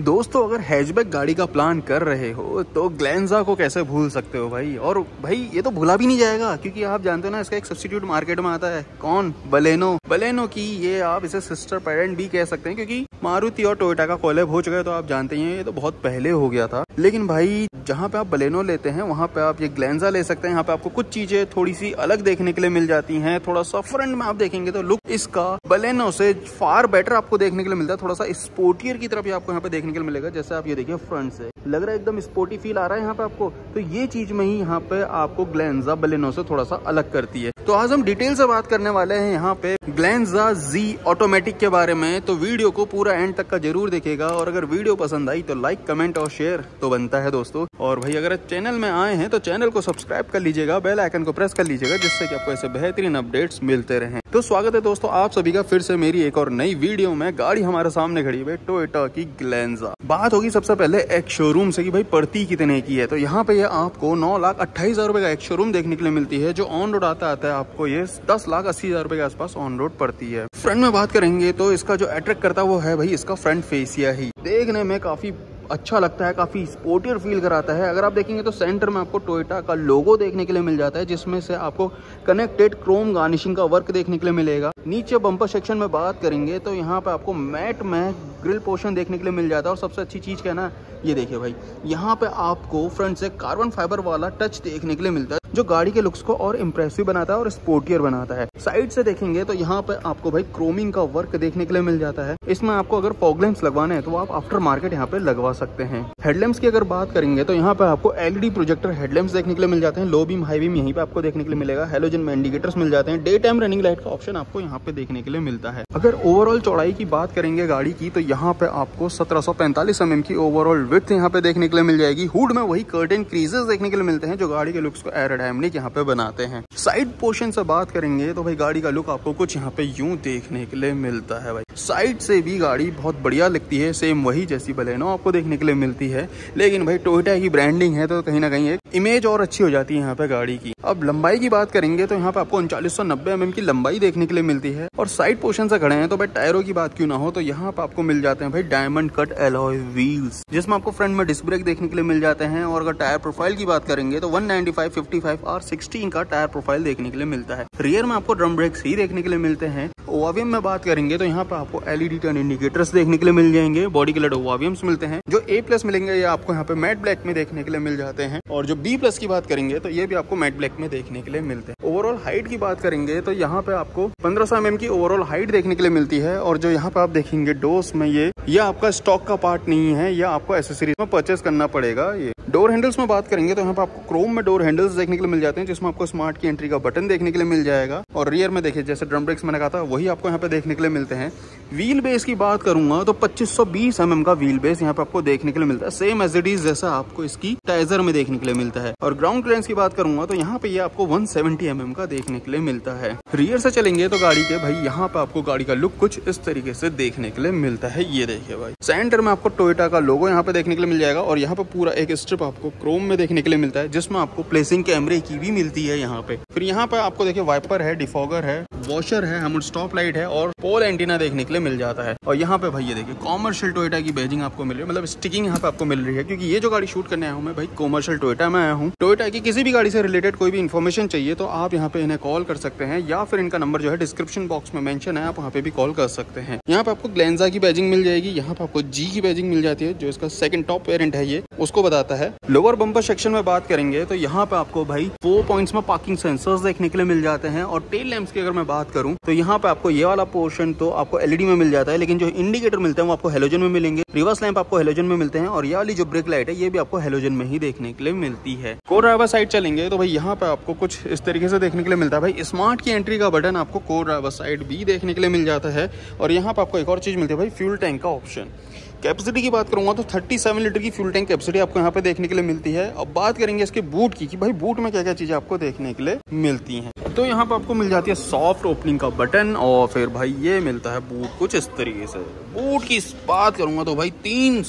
दोस्तों, अगर हैचबैक गाड़ी का प्लान कर रहे हो तो ग्लैंजा को कैसे भूल सकते हो भाई? और भाई, ये तो भूला भी नहीं जाएगा, क्योंकि आप जानते हो ना, इसका एक सब्सिट्यूट मार्केट में आता है। कौन? बलेनो बलेनो की, ये आप इसे सिस्टर पेरेंट भी कह सकते हैं, क्योंकि मारुति और टोयोटा का कॉलेब हो चुका है तो आप जानते ही हैं, ये तो बहुत पहले हो गया था। लेकिन भाई, जहाँ पे आप बलेनो लेते हैं, वहाँ पे आप ये ग्लैंजा ले सकते हैं। यहाँ पे आपको कुछ चीज़ें थोड़ी सी अलग देखने के लिए मिल जाती हैं थोड़ा सा फ्रंट में आप देखेंगे तो लुक इसका बलेनो से फार बेटर आपको देखने के लिए मिलता है। थोड़ा सा स्पोर्टियर की तरफ़ आपको यहाँ पे देखने के लिए मिलेगा। जैसे आप ये देखिए फ्रंट से। लग रहा है एकदम स्पोर्टी फील आ रहा है यहाँ पे आपको। तो ये चीज़ में ही यहाँ पे आपको ग्लैंजा बलेनो से थोड़ा सा अलग करती है। तो आज हम डिटेल से बात करने वाले हैं यहाँ पे ग्लैंजा जी ऑटोमेटिक के बारे में। तो वीडियो को पूरा एंड तक का ज़रूर देखेगा और अगर वीडियो पसंद आई तो लाइक कमेंट और शेयर तो बनता है दोस्तों। और भाई, अगर चैनल में आए हैं तो चैनल को सब्सक्राइब कर लीजिएगा। बेल आइकन को प्रेस कर लीजिएगा जिससे कि आपको ऐसे बेहतरीन अपडेट्स मिलते रहे। तो स्वागत है दोस्तों आप सभी का फिर से मेरी एक और नई वीडियो में। गाड़ी हमारे सामने खड़ी है टोयोटा की ग्लैंजा बात होगी सबसे पहले एक शोरूम से कि भाई पड़ती कितने की है? तो यहाँ पे ये आपको नौ लाख अट्ठाईस हज़ार रुपये का एक शोरूम देखने के लिए मिलती है, जो ऑन रोड आता आता है, आपको ये दस लाख अस्सी हज़ार रुपये के आसपास ऑन रोड पड़ती है। फ्रंट में बात करेंगे तो इसका जो अट्रैक्ट करता है वो है भाई इसका फ्रंट फेसिया ही। देखने में काफ़ी अच्छा लगता है, काफ़ी स्पोर्टियर फील कराता है। अगर आप देखेंगे तो सेंटर में आपको टोयोटा का लोगो देखने के लिए मिल जाता है, जिसमें से आपको कनेक्टेड क्रोम गार्निशिंग का वर्क देखने के लिए मिलेगा। नीचे बम्पर सेक्शन में बात करेंगे तो यहाँ पे आपको मैट में ग्रिल पोर्शन देखने के लिए मिल जाता है। और सबसे अच्छी चीज़ कहना ये देखिए भाई, यहाँ पर आपको फ्रंट से कार्बन फाइबर वाला टच देखने के लिए मिलता है। जो गाड़ी के लुक्स को और इम्प्रेसिव बनाता है और स्पोर्टियर बनाता है। साइड से देखेंगे तो यहाँ पे आपको भाई क्रोमिंग का वर्क देखने के लिए मिल जाता है। इसमें आपको अगर फॉगलेम्स लगवाने हैं तो आप आफ्टर मार्केट यहाँ पे लगवा सकते हैं। हेडलैम्प्स की अगर बात करेंगे तो यहाँ पे आपको एलईडी प्रोजेक्टर हेडलैम्प्स देखने के लिए मिल जाते हैं। लो बीम हाई बीम यहीं पे आपको देखने के लिए मिलेगा। हेलोजन में इंडिकेटर्स मिल जाते हैं। डे टाइम रनिंग लाइट का ऑप्शन आपको यहाँ पे देखने के लिए मिलता है। अगर ओवरऑल चौड़ाई की बात करेंगे गाड़ी की तो यहाँ पे आपको सत्रह सौ एम की ओवरऑल विथ यहाँ पे देखने के लिए मिल जाएगी। हुड में वही कर्टन क्रीजेस देखने के लिए मिलते हैं जो गाड़ी के लुक्स को एरोडायनेमिक यहाँ पे बनाते हैं। साइड पोर्शन से बात करेंगे तो भाई गाड़ी का लुक आपको कुछ यहाँ पे यूँ देखने के लिए मिलता है भाई। साइड से भी गाड़ी बहुत बढ़िया लगती है सेम वही जैसी बलेनो आपको देखने के लिए मिलती है। लेकिन भाई टोयोटा की ब्रांडिंग है तो कहीं ना कहीं एक इमेज और अच्छी हो जाती है यहाँ पे गाड़ी की। अब लंबाई की बात करेंगे तो यहाँ पे आपको उनचालीस सौ एम की लंबाई देखने के लिए मिलती है। और साइड पोर्शन से खड़े हैं तो भाई टायरों की बात क्यों ना हो तो यहाँ पे आपको मिल जाते हैं भाई डायमंड कट एलॉय व्हील्स जिसमें आपको फ्रंट में डिस्क ब्रेक देखने के लिए मिल जाते हैं। और अगर टायर प्रोफ़ाइल की बात करेंगे तो 195, 55 और 16 का टायर प्रोफ़ाइल देखने के लिए मिलता है। रियर में आपको ड्रम ब्रेक्स ही देखने के लिए मिलते हैं। ओवावियम में बात करेंगे तो यहाँ पे आपको एलईडी टर्न इंडिकेटर्स देखने के लिए मिल जाएँगे। बॉडी कलर ओवावियम्स मिलते हैं, जो ए प्लस मिलेंगे ये आपको यहाँ पे मैट ब्लैक में देखने के लिए मिल जाते हैं। और जो बी प्लस की बात करेंगे तो ये भी आपको मैट ब्लैक में देखने के लिए मिलते हैं। ओवरऑल हाइट की बात करेंगे तो यहाँ पे आपको पंद्रह सौ की ओवरऑल हाइट देखने के लिए मिलती है। और जो यहाँ पे आप देखेंगे डोस में ये ये आपका स्टॉक का पार्ट नहीं है, या आपको एसेसरीज में परचेस करना पड़ेगा ये। डोर हैंडल्स में बात करेंगे तो यहाँ पे आपको क्रोम में डोर हैंडल्स देखने लिए मिल जाते हैं, जिसमें आपको स्मार्ट की एंट्री का बटन देखने के लिए मिल जाएगा। और रियर में देखिए, जैसे ड्रम ब्रेक्स मैंने कहा था, वही आपको यहाँ पे देखने के लिए मिलते हैं। व्हील बेस की बात करूँगा तो 2520 mm का व्हील बेस यहाँ पे आपको देखने के लिए मिलता है। सेम एज इट इज़ जैसा आपको इसकी टाइजर में देखने के लिए मिलता है। और ग्राउंड क्लियरेंस की बात करूँगा तो यहाँ पे ये आपको 170 सेवेंटी mm का देखने के लिए मिलता है। रियर से चलेंगे तो गाड़ी के, भाई, यहाँ पे आपको गाड़ी का लुक कुछ इस तरीके से देखने के लिए मिलता है। ये देखिए भाई सेंटर में आपको टोयोटा का लोगो यहाँ पे देखने के लिए मिल जाएगा और यहाँ पे पूरा एक स्ट्रिप आपको क्रोम में देखने के लिए मिलता है, जिसमें आपको प्लेसिंग कैमरे की भी मिलती है यहाँ पे। फिर यहाँ पे आपको देखिए वाइपर है डिफॉगर है वॉशर है हम स्टॉप लाइट है और पोल एंटीना देखने के लिए मिल जाता है। और यहाँ पे भाई ये देखिए कॉमर्शियल टोयोटा की बैजिंग आपको मिल रही है। मतलब स्टिकिंग यहाँ पे आपको मिल रही है, क्योंकि ये जो गाड़ी शूट करने आया हूँ मैं भाई कॉमर्शियल टोयोटा में आया हूँ। टोयोटा की किसी भी गाड़ी से रिलेटेड कोई भी इन्फॉर्मेशन चाहिए तो आप यहाँ पे इन्हें कॉल कर सकते हैं, या फिर इनका नंबर जो है डिस्क्रिप्शन बॉक्स में मेंशन है, आप वहाँ पे भी कॉल कर सकते हैं। यहाँ पे आपको ग्लेंजा की बैजिंग मिल जाएगी, यहाँ पे आपको जी की बैजिंग मिल जाती है, जो इसका सेकंड टॉप वेरिएंट है ये, उसको बताता है। लोअर बम्पर सेक्शन में बात करेंगे तो यहाँ पे आपको भाई फोर पॉइंट्स में पार्किंग सेंसर्स देखने के लिए मिल जाते हैं, और टेल लैंप्स की अगर मैं बात करूँ तो यहाँ पे आपको ये वाला पोर्शन तो आपको एलईडी में मिल जाता है, लेकिन जो इंडिकेटर मिलते हैं वो आपको हेलोजन में मिलेंगे। रिवर्स लैंप आपको हेलोजन में मिलते हैं, और ये वाली जो ब्रेक लाइट है, ये भी आपको हेलोजन में ही देखने के लिए मिलती है। को ड्राइवर साइड चलेंगे तो भाई यहाँ पे आपको कुछ इस तरीके से देखने के लिए मिलता है। भाई स्मार्ट की एंट्री का बटन आपको को ड्राइवर साइड भी देखने के लिए मिल जाता है, और यहाँ पे आपको एक और चीज़ मिलती है, भाई फ्यूल टैंक का ऑप्शन कैपेसिटी की बात करूँगा तो 37 लीटर की फ्यूल टैंक कैपेसिटी आपको यहाँ पे देखने के लिए मिलती है। अब बात करेंगे इसके बूट की कि भाई बूट में क्या क्या चीज़ें आपको देखने के लिए मिलती हैं। तो यहाँ पे आपको मिल जाती है सॉफ्ट ओपनिंग का बटन और फिर भाई ये मिलता है बूट कुछ इस तरीके से। बूट की बात करूँगा तो भाई तीन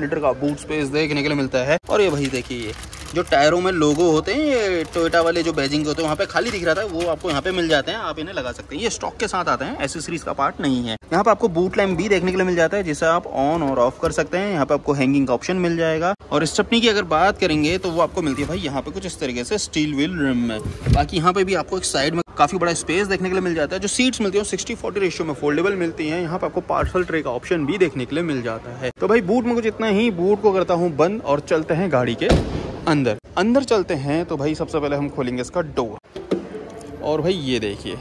लीटर का बूट स्पेस देखने के लिए मिलता है। और ये भाई देखिए जो टायरों में लोगो होते हैं, ये टोयोटा वाले जो बैजिंग होते हैं, वहाँ पे खाली दिख रहा था, वो आपको यहाँ पे मिल जाते हैं, आप इन्हें लगा सकते हैं। ये स्टॉक के साथ आते हैं एसेसरीज का पार्ट नहीं है। यहाँ पे आपको बूट लैम्प भी देखने के लिए मिल जाता है, जिसे आप ऑन और ऑफ़ कर सकते हैं। यहाँ पे आपको हैंगिंग का ऑप्शन मिल जाएगा। और स्टपनी की अगर बात करेंगे तो वो आपको मिलती है भाई यहाँ पे कुछ इस तरीके से स्टील व्हील रिम में। बाकी यहाँ पे भी आपको एक साइड में काफ़ी बड़ा स्पेस देखने के लिए मिल जाता है, जो सीट्स मिलती है सिक्सटी फोर्टी रेशियो में फोल्डेबल मिलती है। यहाँ पे आपको पार्सल ट्रे का ऑप्शन भी देखने के लिए मिल जाता है। तो भाई बूट में कुछ इतना ही बूट को करता हूँ बंद और चलते हैं गाड़ी के। अंदर। अंदर चलते हैं तो भाई सबसे पहले हम खोलेंगे इसका डोर और भाई ये देखिए,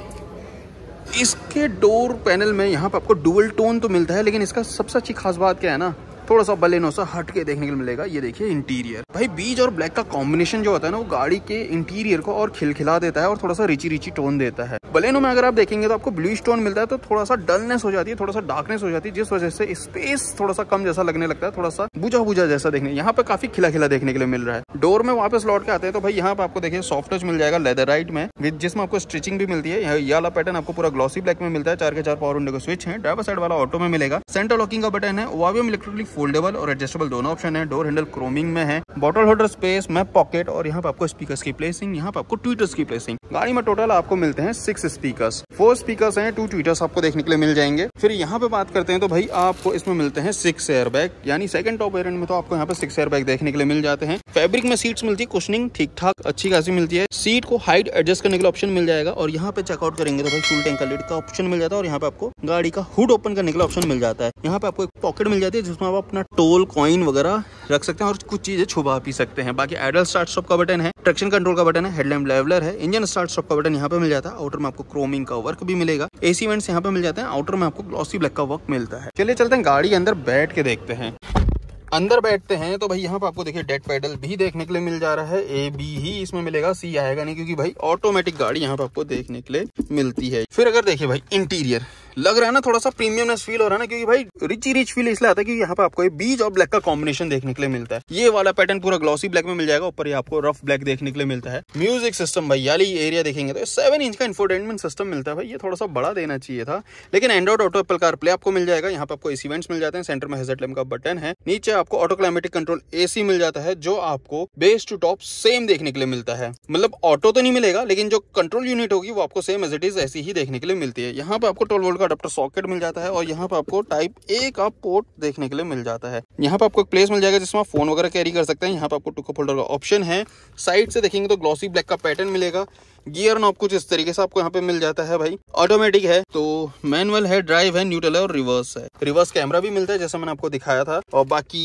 इसके डोर पैनल में यहाँ पर आपको डुअल टोन तो मिलता है, लेकिन इसका सबसे अच्छी खास बात क्या है ना थोड़ा सा बलेनो सा हट के देखने को मिलेगा। ये देखिए इंटीरियर भाई बीज और ब्लैक का कॉम्बिनेशन जो होता है ना, वो गाड़ी के इंटीरियर को और खिलखिला देता है और थोड़ा सा रिची रिची टोन देता है। बलेनो में अगर आप देखेंगे तो आपको ब्लू टोन मिलता है तो थोड़ा सा डलनेस हो जाती है, थोड़ा सा डार्कनेस हो जाती है, जिस वजह से स्पेस थोड़ा सा कम जैसा लगने लगता है, थोड़ा सा बुझा बुझा जैसा देखने। यहाँ पे काफ़ी खिला खिला देखने के लिए मिल रहा है। डोर में वापस लौट के आते हैं तो भाई, यहाँ पे आपको देखिए सॉफ्ट टच मिल जाएगा लेदर राइट में जिसमें आपको स्टिचिंग भी मिलती है। ये वाला पैटर्न आपको पूरा ग्लॉसी ब्लैक में मिलता है। चार के चार पावर विंडो का स्विच है। ड्राइवर साइड वाला ऑटो में मिलेगा। सेंटर लॉकिंग का बटन है। वो भी इलेक्ट्रिकली फोल्डेबल और एडजस्ट एडजस्टेबल दोनों ऑप्शन है। डोर हैंडल क्रोमिंग में है। Bottle holder space map pocket और यहाँ पे आपको स्पीकर की प्लेसिंग यहाँ पे आपको ट्विटर्स की प्लेसिंग गाड़ी में टोटल आपको मिलते हैं सिक्स स्पीकर फोर स्पीकर हैं टू ट्विटर्स आपको देखने के लिए मिल जाएँगे। फिर यहाँ पे बात करते हैं तो भाई आपको इसमें मिलते हैं सिक्स एयर बैग यानी सेकंड टॉप एयर में तो आपको यहाँ पे सिक्स एयर बैग देखने के लिए मिल जाते हैं। फैब्रिक में सीट्स मिलती है, कुशनिंग ठीक ठाक अच्छी खासी मिलती है। सीट को हाइट एडजस्ट करने के लिए ऑप्शन मिल जाएगा और यहाँ पे चेकआउट करेंगे तो भाई फुल टैंक का लिड का ऑप्शन मिल जाता है और यहाँ पे आपको गाड़ी का हुड ओपन करने के लिए ऑप्शन मिल जाता है। यहाँ पे आपको एक पॉकेट मिल जाती है जिसमें आप अपना टोल कॉइन वगैरह रख सकते हैं और कुछ चीज़ें छुपा भी सकते हैं। बाकी एडल स्टार्ट स्टॉप का बटन है ट्रक्शन कंट्रोल का बटन है हेडलैम्प लेवलर है इंजन स्टार्ट स्टॉप का बटन यहाँ पे मिल जाता है। आउटर में आपको क्रोमिंग का वर्क भी मिलेगा। एसी वेंट्स यहाँ पे मिल जाते हैं आउटर में आपको ग्लॉसी ब्लैक का वर्क मिलता है। चलिए चलते हैं गाड़ी के अंदर बैठ के देखते हैं। अंदर बैठते हैं तो भाई यहाँ पे आपको देखिए डेड पैडल भी देखने के लिए मिल जा रहा है ए बी ही इसमें मिलेगा सी आएगा, नहीं, क्योंकि भाई ऑटोमेटिक गाड़ी यहाँ पे आपको देखने के लिए मिलती है। फिर अगर देखिए भाई इंटीरियर लग रहा है ना थोड़ा सा प्रीमियमनेस फील हो रहा है ना, क्योंकि भाई रिची रिच फील इसलिए आता है क्योंकि यहाँ पे आपको बीज और ब्लैक का कॉम्बिनेशन देखने के लिए मिलता है। ये वाला पैटर्न पूरा ग्लॉसी ब्लैक में मिल जाएगा, ऊपर आपको रफ ब्लैक देखने के लिए मिलता है। म्यूज़िक सिस्टम भाई याली एरिया देखेंगे तो सेवन इंच का इन्फोटेनमेंट सिस्टम मिलता है भाई, ये थोड़ा सा बड़ा देना चाहिए था। लेकिन Android Auto Apple car play आपको मिल जाएगा, यहाँ पे आपको एसी वेंट्स मिल जाते हैं सेंटर में हेजेट का बटन है। नीचे आपको ऑटो क्लाइमेटिक कंट्रोल एसी मिल जाता है, जो आपको बेस टू टॉप सेम देखने के लिए मिलता है। मतलब ऑटो तो नहीं मिलेगा, लेकिन जो कंट्रोल यूनिट होगी वो आपको सेम एज इट इज़ ऐसी ही देखने के लिए मिलती है। यहाँ पे आपको ट्वेल्व वोल्ट का अडाप्टर सॉकेट मिल जाता है और यहाँ पे आपको टाइप ए का पोर्ट देखने के लिए मिल जाता है। यहाँ पे आपको एक प्लेस मिल जाएगा जिसमें आप फ़ोन वगैरह कैरी कर सकते हैं। यहाँ पे आपको टुको फोल्डर का ऑप्शन है। साइड से देखेंगे तो ग्लॉसी ब्लैक का पैटर्न मिलेगा। गियर नॉब कुछ इस तरीके से आपको यहाँ पे मिल जाता है भाई। ऑटोमेटिक है तो मैनुअल है ड्राइव है न्यूट्रल है और रिवर्स है। रिवर्स कैमरा भी मिलता है, जैसा मैंने आपको दिखाया था। और बाकी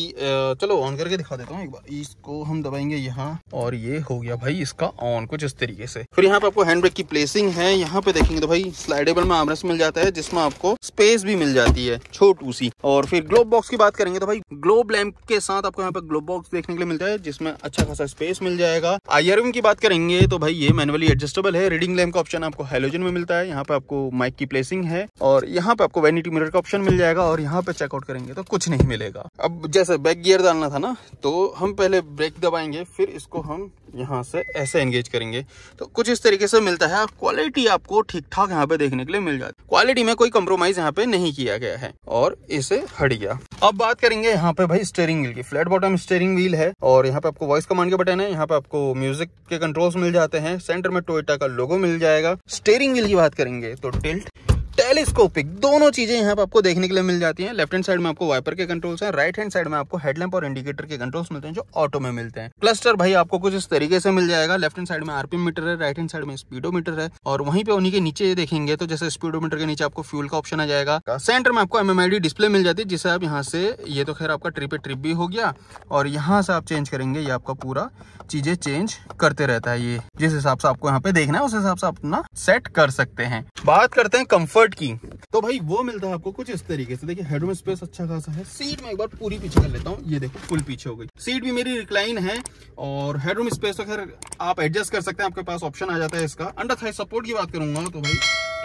चलो ऑन करके दिखा देता हूँ एक बार। इसको हम दबाएँगे यहाँ, और ये हो गया भाई इसका ऑन कुछ इस तरीके से। फिर यहाँ पे आपको हैंड ब्रेक की प्लेसिंग है, यहाँ पे देखेंगे तो भाई स्लाइडेबल में आमरेस मिल जाता है, जिसमें आपको स्पेस भी मिल जाती है, छोटू सी। और फिर ग्लोब बॉक्स की बात करेंगे तो भाई ग्लोब लैम्प के साथ आपको यहाँ पे ग्लोब बॉक्स देखने के लिए मिलता है, जिसमें अच्छा खासा स्पेस मिल जाएगा। आई की बात करेंगे तो भाई ये मैनुअली एडजस्टेबल है रीडिंग लैम्प का ऑप्शन आपको हेलोजन में मिलता है, यहाँ पे आपको माइक की प्लेसिंग है, और यहाँ पे आपको वैनिटी मिरर का ऑप्शन मिल जाएगा, और यहाँ पे चेकआउट करेंगे तो कुछ नहीं मिलेगा। अब जैसे बैक गियर डालना था ना तो हम पहले ब्रेक दबाएँगे, फिर इसको हम यहाँ से ऐसे एंगेज करेंगे। तो कुछ इस तरीके से मिलता है क्वालिटी आपको ठीक ठाक यहाँ पे देखने के लिए मिल जाती है। क्वालिटी में कोई कम्प्रोमाइज यहाँ पे नहीं किया गया है, और इसे हट गया। अब बात करेंगे यहाँ पे भाई स्टेयरिंग व्हील की। फ्लैट बॉटम स्टेयरिंग व्हील है, और यहाँ पे आपको वॉइस कमांड के बटन है, यहाँ पे आपको म्यूज़िक के कंट्रोल्स मिल जाते हैं सेंटर में टोयोटा का लोगो मिल जाएगा। स्टेयरिंग व्हील की बात करेंगे तो टिल्ट टेलीस्कोपिक, दोनों चीज़ें यहाँ पे आपको देखने के लिए मिल जाती हैं। लेफ़्ट हैंड साइड में आपको वाइपर के कंट्रोल्स हैं राइट हैंड साइड में आपको हेडलैम्प और इंडिकेटर के कंट्रोल्स मिलते हैं, जो ऑटो में मिलते हैं। क्लस्टर भाई, आपको कुछ इस तरीके से मिल जाएगा। लेफ़्ट हैंड साइड में आरपीएम मीटर है राइट हैंड साइड में स्पीडोमीटर है, और वहीं पे उन्हीं के नीचे देखेंगे तो जैसे स्पीडोमीटर के नीचे आपको फ्यूल का ऑप्शन आ जाएगा। सेंटर में आपको एम डिस्प्ले मिल जाती है, जिसे आप यहाँ से, ये तो खैर आपका ट्रिप ट्रिप भी हो गया, और यहाँ से आप चेंज करेंगे, ये आपका पूरा चीज़ें चेंज करते रहता है ये। जिस हिसाब से आपको यहाँ पे देखना है, उस हिसाब से अपना सेट कर सकते हैं। बात करते हैं कंफर्ट की। तो भाई वो मिलता है आपको कुछ इस तरीके से। देखिए हेडरूम स्पेस अच्छा खासा है। सीट में एक बार पूरी पीछे कर लेता हूँ। ये देखो फुल पीछे हो गई। सीट भी मेरी रिक्लाइन है और हेडरूम स्पेस तो खैर आप एडजस्ट कर सकते हैं, आपके पास ऑप्शन आ जाता है इसका। अंडर थाई सपोर्ट की बात करूँगा तो भाई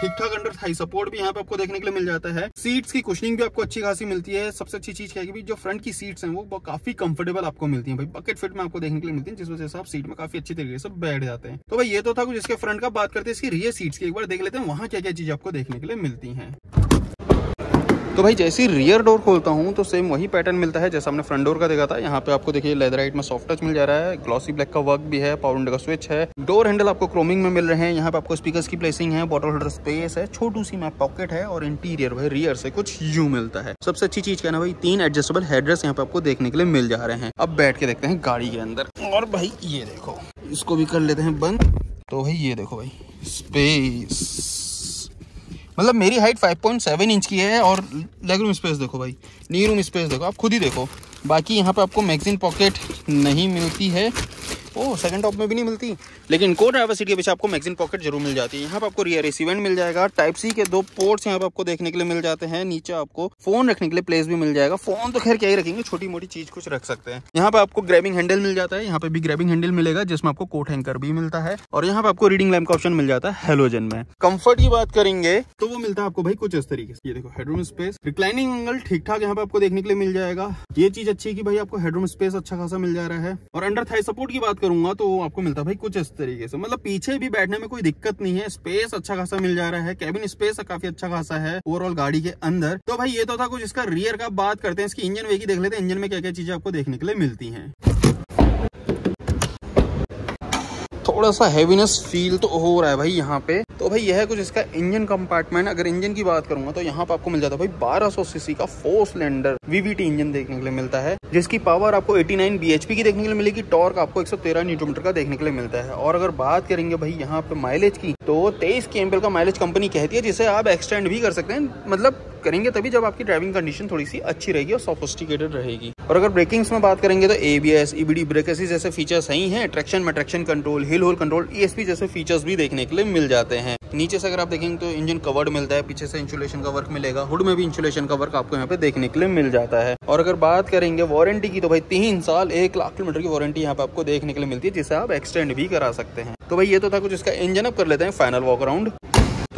ठीक ठाक अंडर थाई सपोर्ट भी यहाँ पे आपको देखने के लिए मिल जाता है। सीट्स की कुशनिंग भी आपको अच्छी खासी मिलती है। सबसे अच्छी चीज़ क्या है जो फ्रंट की सीट्स हैं, वो काफ़ी कंफर्टेबल आपको मिलती है। भाई बकेट फिट में आपको देखने के लिए मिलती है, जिस वजह से आप सीट में काफ़ी अच्छी तरीके से बैठ जाते हैं। तो भाई ये तो था कुछ इसके फ्रंट का, बात करते हैं इसकी रियर सीट्स की। एक बार देख लेते हैं वहाँ क्या क्या चीज़ आपको देखने के लिए मिलती है। तो भाई जैसे रियर डोर खोलता हूँ तो सेम वही पैटर्न मिलता है जैसा हमने फ्रंट डोर का देखा था। यहाँ पे आपको देखिए लेदराइट में सॉफ्ट टच मिल जा रहा है ग्लॉसी ब्लैक का वर्क भी है पावर का स्विच है। डोर हैंडल आपको क्रोमिंग में मिल रहे हैं, यहाँ पे आपको स्पीकर की प्लेसिंग है बॉटल होल्डर स्पेस है, छोटू सी मैप पॉकेट है और इंटीरियर भाई रियर से कुछ यू मिलता है। सबसे अच्छी चीज़ कहना भाई, तीन एडजस्टेबल हेडरेस यहाँ पे आपको देखने के लिए मिल जा रहे हैं। अब बैठ के देखते हैं गाड़ी के अंदर। और भाई ये देखो, इसको भी कर लेते हैं बंद। तो भाई ये देखो भाई स्पेस मतलब मेरी हाइट 5.7 इंच की है और लेग रूम स्पेस देखो भाई। नी रूम स्पेस देखो। आप खुद ही देखो। बाकी यहाँ पे आपको मैगजीन पॉकेट नहीं मिलती है। ओ सेकंड टॉप में भी नहीं मिलती। लेकिन को ड्राइवर सीट के पीछे आपको मैगजीन पॉकेट ज़रूर मिल जाती है। यहाँ पे आपको रियर एसी वेंट मिल जाएगा। टाइप सी के दो पोर्ट्स यहाँ पे आपको देखने के लिए मिल जाते हैं। नीचे आपको फ़ोन रखने के लिए प्लेस भी मिल जाएगा। फ़ोन तो खैर क्या ही रखेंगे छोटी मोटी चीज़ कुछ रख सकते हैं। यहाँ पे आपको ग्रैबिंग हैंडल मिल जाता है। यहाँ पे भी ग्रैबिंग हैंडल मिलेगा, जिसमें आपको कोट हैंकर भी मिलता है। और यहाँ पे आपको रीडिंग लैम्प का ऑप्शन मिल जाता है हेलोजन में। कंफर्ट की बात करेंगे तो वो मिलता है आपको भाई कुछ इस तरीके से। ये देखो हेडरूम स्पेस रिक्लाइनिंग एंगल ठीक ठाक यहाँ पे आपको देखने के लिए मिल जाएगा। ये चीज़ अच्छी है कि भाई आपको हेडरूम स्पेस अच्छा खासा मिल जा रहा है। और अंडर थाई सपोर्ट की बात करूँगा तो आपको मिलता भाई कुछ इस तरीके से। मतलब पीछे भी बैठने में कोई दिक्कत नहीं है स्पेस अच्छा खासा मिल जा रहा है कैबिन स्पेस काफ़ी अच्छा खासा है ओवरऑल गाड़ी के अंदर। तो भाई ये तो था कुछ इसका रियर का बात करते हैं, इसकी इंजन वे देख लेते हैं इंजन में क्या क्या चीज़ें आपको देखने के लिए मिलती है। थोड़ा सा हैवीनेस फील तो हो रहा है भाई यहाँ पे। तो भाई यह है कुछ इसका इंजन कंपार्टमेंट अगर इंजन की बात करूँगा तो यहाँ पे आपको मिल जाता है भाई 1200 सीसी का फोर सिलेंडर वीवीटी इंजन देखने के लिए मिलता है, जिसकी पावर आपको 89 बीएचपी की देखने के लिए मिलेगी। टॉर्क आपको 113 न्यूटन का देखने के लिए मिलता है। और अगर बात करेंगे भाई यहाँ पे माइलेज की तो तेईस के का माइलेज कंपनी कहती है, जिसे आप एक्सटेंड भी कर सकते हैं। मतलब करेंगे तभी जब आपकी ड्राइविंग कंडीशन थोड़ी सी अच्छी रहेगी और सोफिस्टिकेटेड रहेगी। और अगर ब्रेकिंग्स में बात करेंगे तो एबीएस ईबीडी ब्रेक ऐसी जैसे फीचर्स सही हैं ट्रैक्शन में traction control hill hold control ESP जैसे फीचर्स भी देखने के लिए मिल जाते हैं। नीचे से अगर आप देखेंगे तो इंजन कवर्ड मिलता है, पीछे से इंसुलेशन का वर्क मिलेगा हुड में भी इंसुलेशन का वर्क आपको यहाँ पे देखने के लिए मिल जाता है। और अगर बात करेंगे वारंटी की तो भाई तीन साल, एक लाख किलोमीटर की वारंटी यहाँ पे आपको देखने के लिए मिलती है, जिसे आप एक्सटेंड भी करा सकते हैं। तो भाई ये तो था कुछ इसका इंजन अप कर लेते हैं फाइनल वॉक अराउंड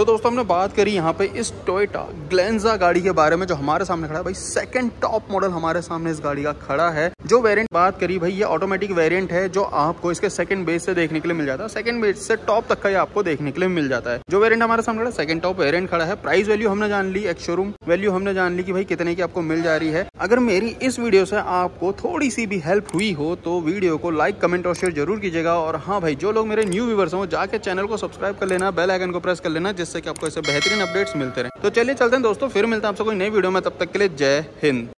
तो दोस्तों, हमने बात करी यहाँ पे इस टोयोटा ग्लेंजा गाड़ी के बारे में, जो हमारे सामने खड़ा है। भाई सेकंड टॉप मॉडल हमारे सामने इस गाड़ी का खड़ा है। जो वेरिएंट बात करी, भाई, ये ऑटोमेटिक वेरिएंट है, जो आपको इसके सेकंड बेस से देखने के लिए मिल जाता है। सेकंड बेस से टॉप तक का ये आपको देखने के लिए मिल जाता है। जो वेरियंट हमारे सामने खड़ा सेकंड टॉप वेरियंट खड़ा है। प्राइस वैल्यू हमने जान ली, एक शोरूम वैल्यू हमने जान ली की भाई कितने की आपको मिल जा रही है। अगर मेरी इस वीडियो से आपको थोड़ी सी भी हेल्प हुई हो तो वीडियो को लाइक कमेंट और शेयर ज़रूर कीजिएगा। और हाँ भाई, जो लोग मेरे न्यू व्यूवर्स हो जाके चैनल को सब्सक्राइब कर लेना बेल आइकन को प्रेस कर लेना जिससे कि आपको ऐसे बेहतरीन अपडेट्स मिलते रहे। तो चलिए चलते हैं दोस्तों, फिर मिलते हैं आपसे कोई नई वीडियो में, तब तक के लिए जय हिंद।